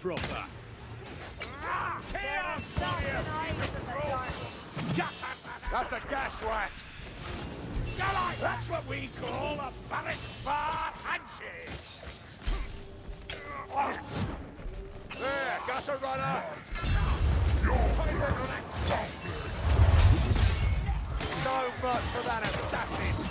a sword. That's a gas rat. That's what we call a Barak Varr handshake. There, got a runner. So much for that assassin.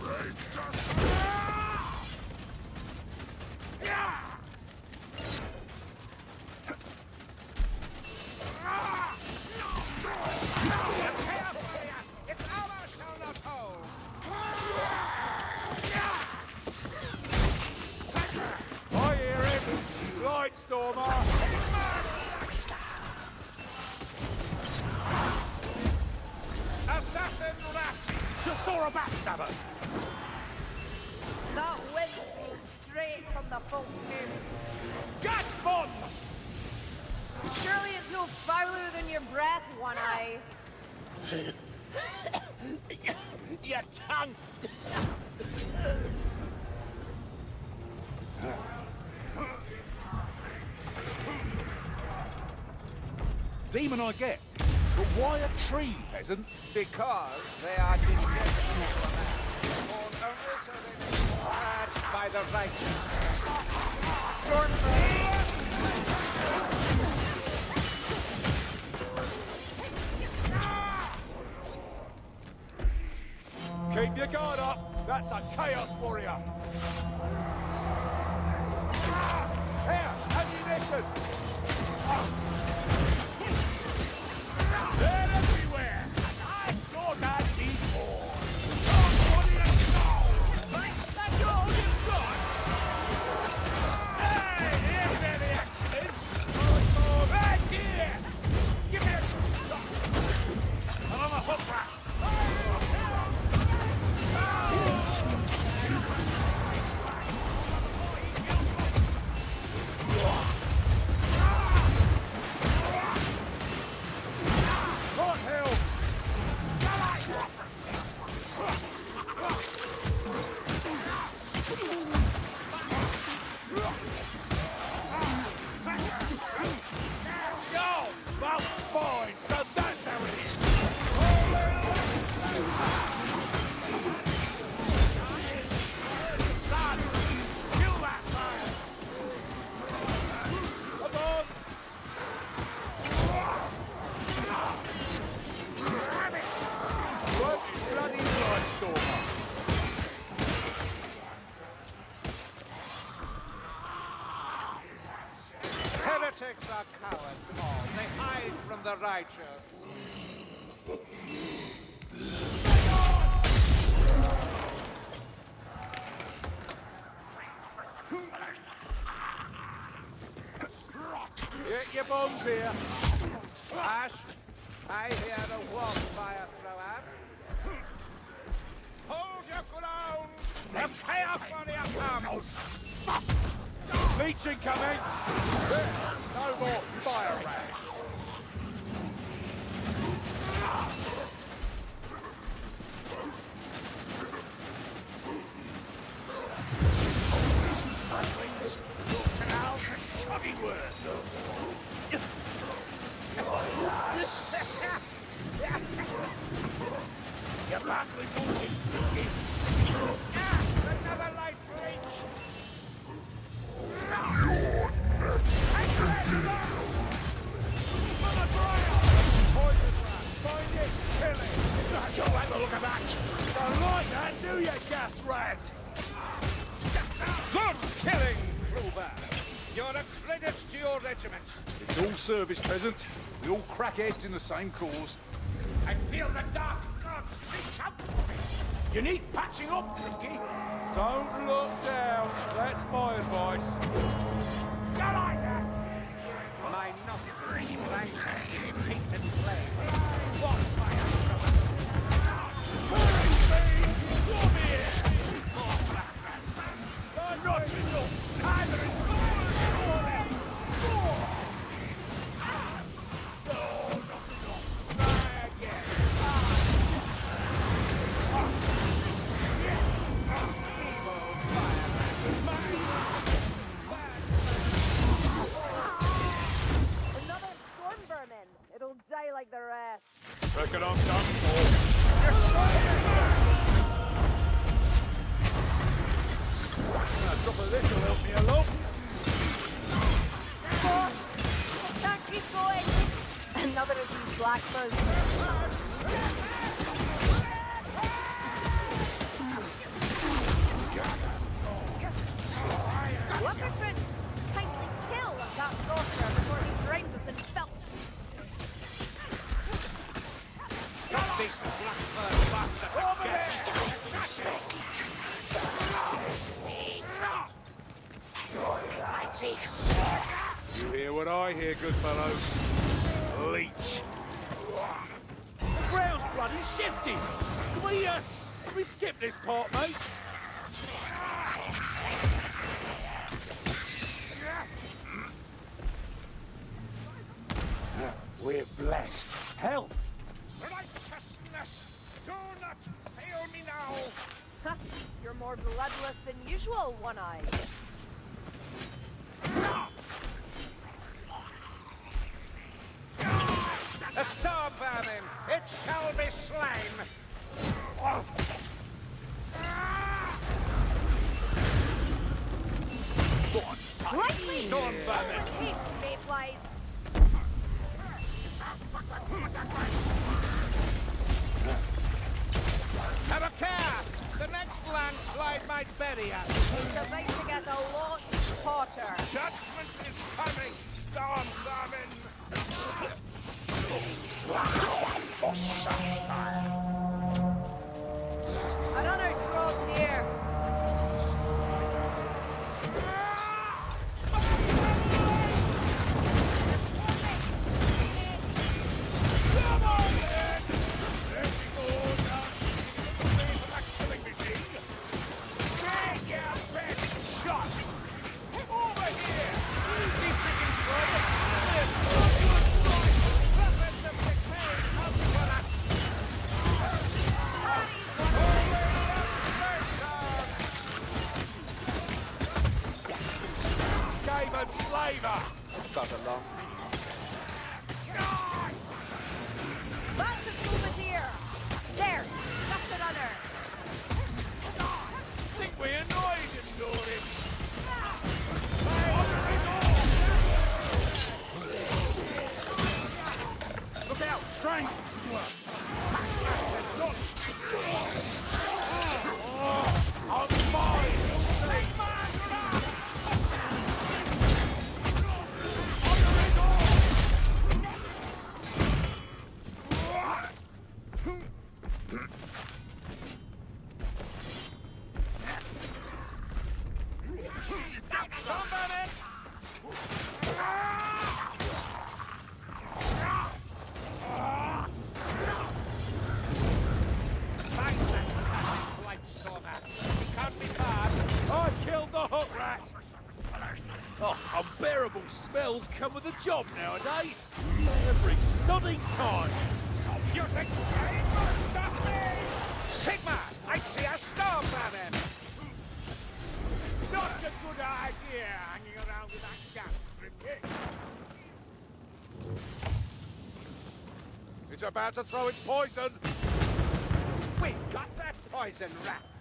weapon rat. One Eye. Your tongue. Demon I get. But why a tree, peasant? Because they are defenseless. Born only so they may be smashed by the righteous. Keep your guard up. That's a Chaos Warrior. Get your bombs here. Ash, I hear the warpfire thrower. Hold your ground! The chaos warrior comes! Leech incoming! No more fire rats! You're back with service, peasant. We all crack heads in the same cause. I feel the dark gods reach out for me. You need patching up, Pinky. Don't look down. That's my advice. You like that? My nostrils rank in tainted flame. What Leech. The ground's bloody shifty. Can we, uh, can we skip this part, mate? We're blessed. Health. Righteousness. Do not fail me now. You're more bloodless than usual, One Eye. A star vermin. It shall be slain. Lightly! Storm vermin. Mayflies. Have a care. The next landslide might bury us. It's to get a lot hotter. Judgment is coming. Vermin. A runner draws near. Look Unbearable smells come with a job nowadays. Every sodding time. You think stop me? Sigmar, I see a star planet. Not a good idea hanging around with that strip. It's about to throw its poison. We got that poison rat!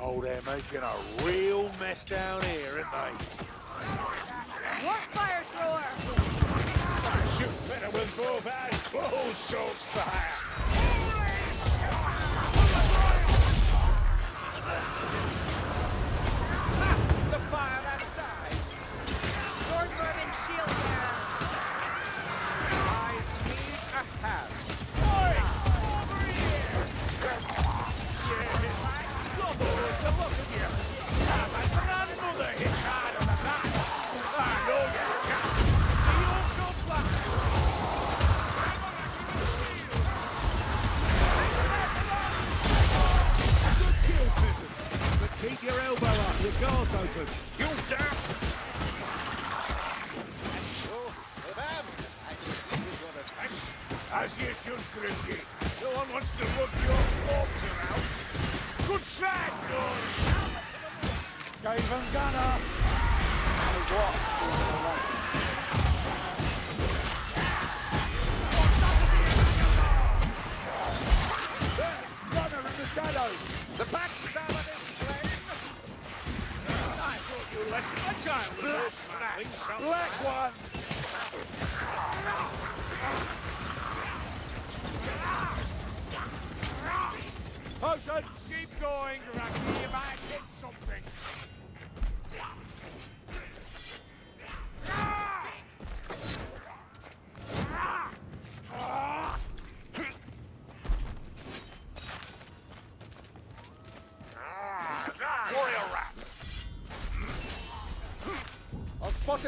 Oh, they're making a real mess down here, aren't they? What fire thrower? Shoot better with both hands! Sorts fire! Shadows! The backstabber is slain! I thought you less agile snapping some... Black one! Potion, keep going, Rocky. You might hit something. Warrior rats! I've spotted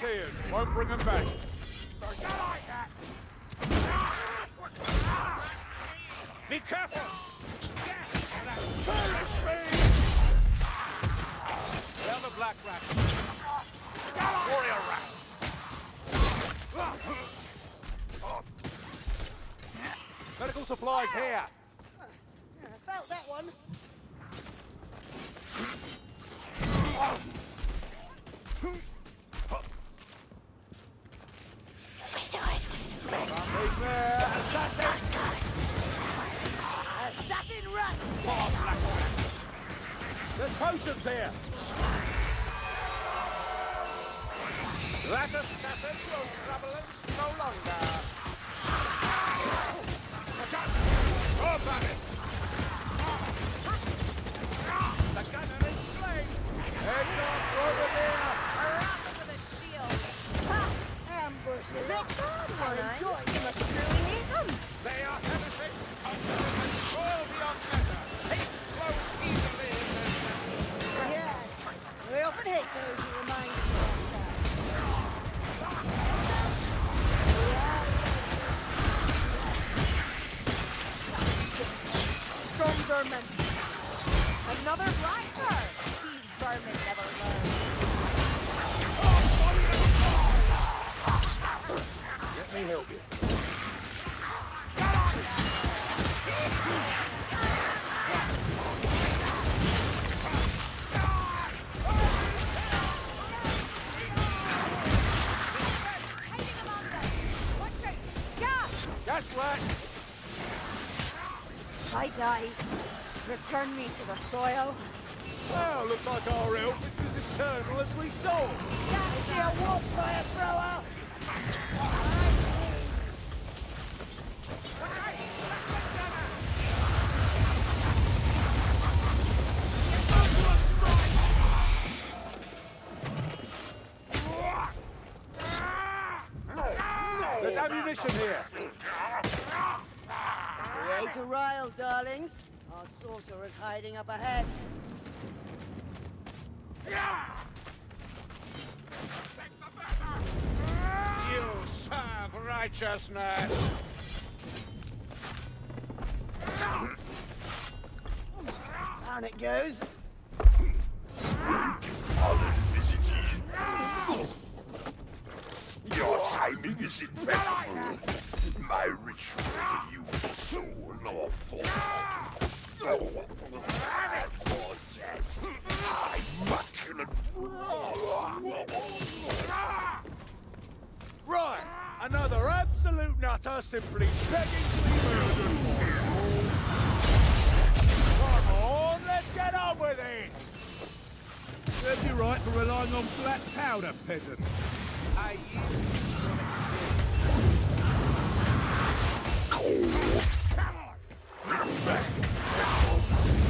No tears, won't bring them back. Go like that! Be careful! Medical supplies here. I felt that one. Assassin rat! There's potions here. That assassin will trouble us no longer. Up at! The gunner is slain! Heads up, over there. Is must really hate them. They are heretics under control beyond measure. Hate flows easily in their. Yes. We often hate those who remind us of ourselves. Strong vermin. Return me to the soil. Well, looks like our help is as eternal as we thought. That's your wolf fire sorcerer's hiding up ahead. You serve righteousness. Down it goes. Your timing is impeccable. My ritual for you is soul nor Right, another absolute nutter simply begging to be murdered. Come on, let's get on with it. Serves you right for relying on black powder, peasants. Are you? Sacred Thank you.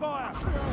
fire!